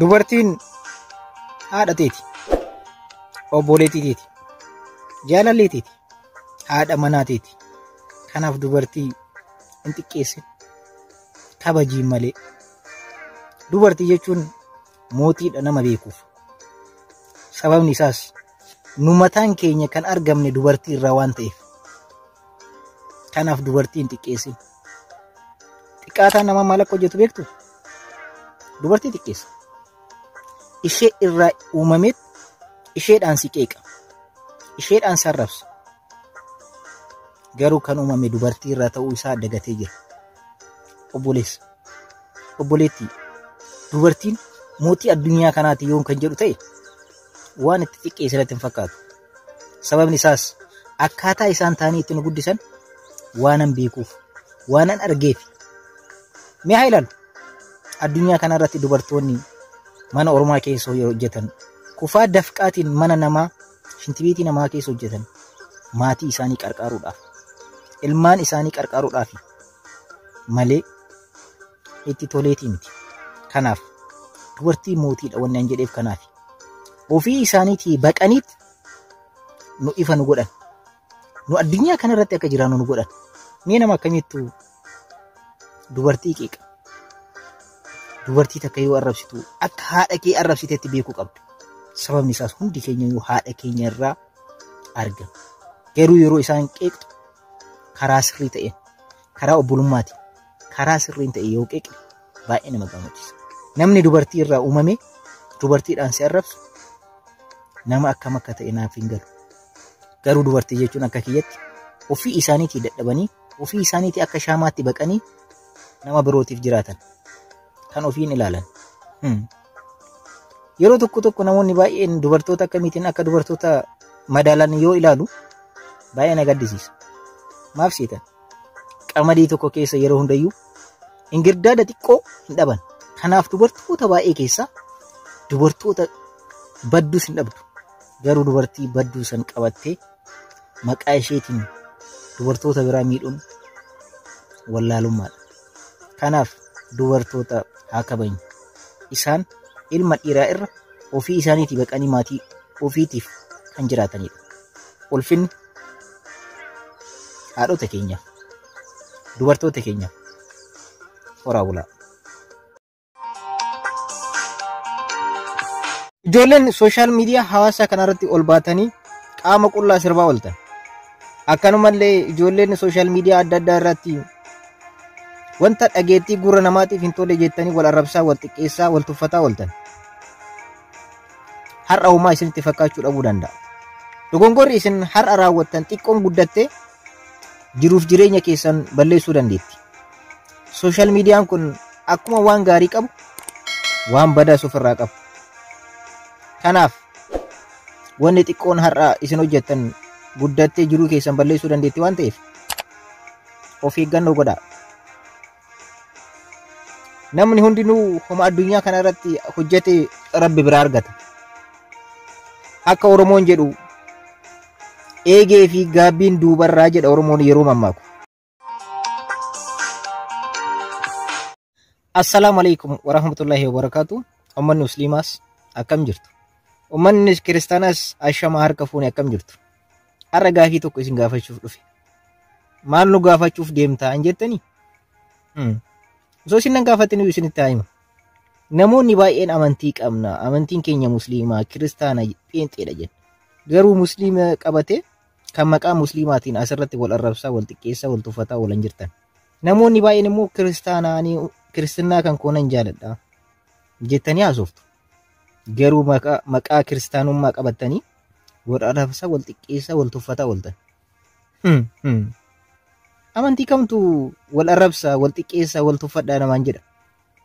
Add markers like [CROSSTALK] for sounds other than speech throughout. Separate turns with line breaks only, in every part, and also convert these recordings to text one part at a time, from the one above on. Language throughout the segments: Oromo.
Dubartiin haadha teeti. Obboleettii teeti. Jaalallee teeti. Haadha manaa teeti. Kanaaf dubartii hin xiqqeessin. Kabajiin malee. Dubartii jechuun mootiidha nama beekuuf. Sababni isaas nu mataan keenya kan argamne dubartii irraa waan ta'eef. Kanaaf dubartii hin xiqqeessin. Xiqqaataan nama maal akka hojjetu beektu? Dubartii xiqqeessa. Ishee irraa uumameet isheedhaan si qeeqa. Isheedhaan si arrabsa. Garuu kan uumame dubartii irraa ta'uu isaa dagatee jira. Obboleessa. Obboleettii. Dubartiin mootii addunyaa kanaati yoo kan jedhu ta'e waan itti xiqqeesse irratti hin fakkaatu. Sababni isaas akkaataa isaan ta'anii itti nu guddisan waanan beekuuf, waanan argeef. Mee haa ilaallu. Addunyaa kanarratti dubartoonni mana ormaa keessa hojjetan. Kufaa dafqaatiin mana namaa shintibeetii namaa keessa hojjetan. Maatii isaanii qarqaaruudhaaf. Ilmaan isaanii qarqaaruudhaaf. Malee itti toleetii miti. Kanaaf dubartii mootiidha wanni an jedheef kanaaf. Ofii isaaniitii baqaniit nu ifa nu godhan. Nu addunyaa kanarratti akka jiraannu nu godhan. Mee nama akkamittu dubartii qeeqa. Dubartii takka yoo arrabsitu akka haadha kee arrabsitetti beekuu qabdu. Sababni isaas hundi keenya yoo haadha keenya irraa argama. Garuu yeroo isaan qeeqxu karaa sirrii ta'een, karaa obbolummaati, karaa sirriin ta'e yoo qeeqne baay'ee nama gammachiisa. Namni dubartii irraa uumame dubartiidhaan si arrabsu nama akkam akka ta'e naaf hin galu. Garuu dubartii jechuun akka kiyyatti ofii isaaniitii dadhabanii ofii isaaniitii akka shaamaatti baqanii nama birootiif jiraatan. Kan ofiin ilaalan. Yeroo tokko tokko namoonni baay'een dubartoota akkamiitiin akka dubartoota madaalan yoo ilaalu baay'ee na gaddisiisa. Maaf seetan? Qamadii tokko keessa yeroo hundayyuu ingirdaada xiqqoo hin dhaban. Kanaaf dubartoota baay'ee keessaa dubartoota badduus hin dhabdu. Garuu dubartii badduu san qabattee maqaa isheetiin dubartoota biraa miidhuun wallaalummaadha. Kanaaf dubartoota haa kabajnu. Isaan ilma dhiiraa irra ofii isaaniitii baqanii maatii ofiitiif kan jiraatanidha. Ulfinni haadhota keenyaaf, dubartoota keenyaaf horaa bulaa. Ijoolleen sooshaal miidiyaa hawaasaa kanarratti ol baatanii qaama qullaa sirbaa ooltan. Akkanumallee ijoolleen sooshaal miidiyaa adda addaa irratti wanta dhageettii gurra namaatiif hin tolle jettanii wal arrabsaa, wal xiqqeessaa, wal tuffataa ooltan. Har'a uumaa isinitti fakkaachuu dhabuu danda'a. Dogongorri isin har'a raawwattan xiqqoon guddattee jiruuf jireenya keessan balleessuu dandeetti. Sooshaal miidiyaan kun akkuma waan gaarii qabu, waan badaas ofirraa qabu. Kanaaf wanni xiqqoon har'a isin hojjettan guddattee jiruu keessan balleessuu dandeetti waan ta'eef of eeggannoo godhaa. Namni hundinuu homa addunyaa kana irratti hojjete rabbi biraa argata. Akka Oromoon jedhu eegee fi gaabbiin duubarraa jedha Oromoon yeroo mammaaku. Assalaamu alaikum warahmatullahi wabarakaatu. Uummanni Musliimaas akkam jirtu? Uummanni Kiristaanas ashamaa harka fuune akkam jirtu? Har'a gaafii tokko isin gaafachuuf dhufe. Maal nu gaafachuuf deemtaa hin jettanii? Osoo isin nan gaafatanii isinitti haa himu. Namoonni baay'een amantii qabna. Amantiin keenya musliimaa, kiristaana, pheenxeedha jenna. Garuu musliima qabatee kan maqaa musliimaatiin asirratti wal arrabsaa, wal xiqqeessaa, wal tuffataa oolan jirtan. Namoonni baay'een immoo kiristaanaanii kiristinaa kan koonan jaaladha jettanii haasoftu. Garuu maqaa kiristaanummaa qabatanii wal arrabsaa, wal xiqqeessaa, wal tuffataa ooltan. Amantii kamtu wal arrabsaa, wal xiqqeessaa, wal tuffadhaa namaan jedha.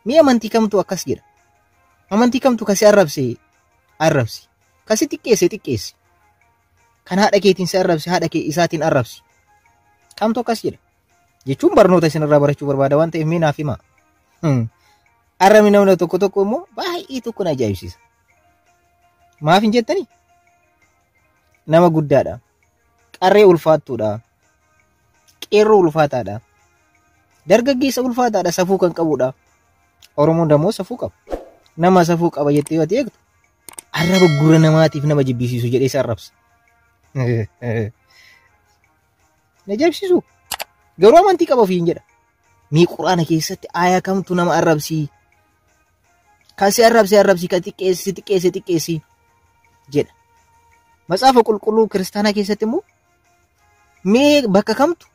Mee amantii kamtu akkas jedha? Amantii kamtu kasi arrabse arrabsi. Kasi xiqqeesse xiqqeessi. Kan haadha keetiin si arrabse haadha kee isaatiin arrabsi. Kamtu akkas jedha? Jechuun barnoota isinirraa barachuu barbaada waan ta'eef mee naaf himaa. Arrabni namni tokko tokko immoo baay'ee tokko na ajaa'ibsiisa. Maaf hin jettanii? Nama guddaadha. Qarree ulfaattuudha. Qeerroo ulfaataadha. Dargaggeessa ulfaataadha safuu kan qabudha. Oromoon dammoo safuu qaba. nama safuu qaba jettee yoo eegdu arraba gurra namaatiif nama jibbisiisu jedhee isa arrabsa. Na jabsiisu garuu amantii qaba ofiin jedha. Mee quraana keessatti aayaa kamtu nama arrabsii? [LAUGHS] Kan si arrabse arrabsii kan xiqqeessi xiqqeesse xiqqeessi jedha. Matsaafa qulqulluu kiristaanaa keessatti immoo mee bakka kamtu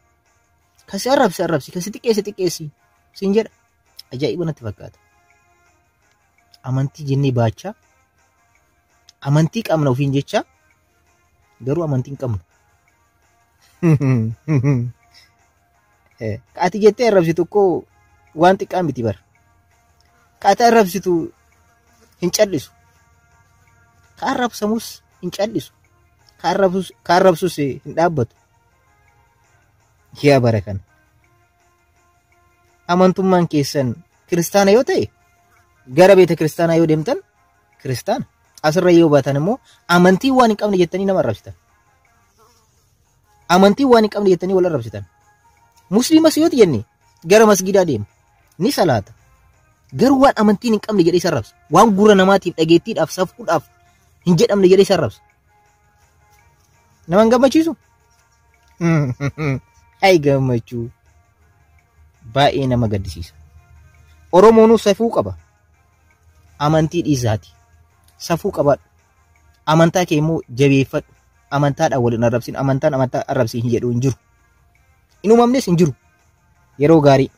kan [LAUGHS] si arrabse arrabsii kan si xiqqeesse xiqqeessi siin jedha. Ajaa'iba natti fakkaata. Amantii jennee baachaa amantii qabna ofiin jechaa garuu amantii hin qabnu. Kaati jettee arrabsitu koo waan xiqqaa miti bara. Kaati arrabsitu hin callisu. Ka arrabsamus hin callisu. Ka arrabsus hin dhaabbatu. Yaa bara kana. Amantummaan keessan kiristaana yoo ta'e gara beeta kiristaanaa yoo deemtan kiristaana. Asirra yoo baatan immoo amantii waan hin qabne jettanii nama arrabsitan. Amantii waan hin qabne jettanii wal arrabsitan. Musliimas yoo jenne gara masgidaa deemu ni salaata. Garuu waan amantiin hin qabne jedhee isa arrabsa. Waan gurra namaatiif dhageettiidhaaf safuudhaaf hin jedhamne jedhee isa arrabsa. Nama hin gammachiisu? [LAUGHS] Ay gammachuu. Baay'ee nama gaddisiisa. Oromoonuu safuu qaba. Amantii dhiisaati. Safuu qabaadhu. Amantaa kee immoo jabeeffadhu. Amantaadhaan waliin arrabsin. Amantaan amantaa arrabsin hin jedhu hin jiru. Hin uumamnes hin jiru. Yeroo gaarii.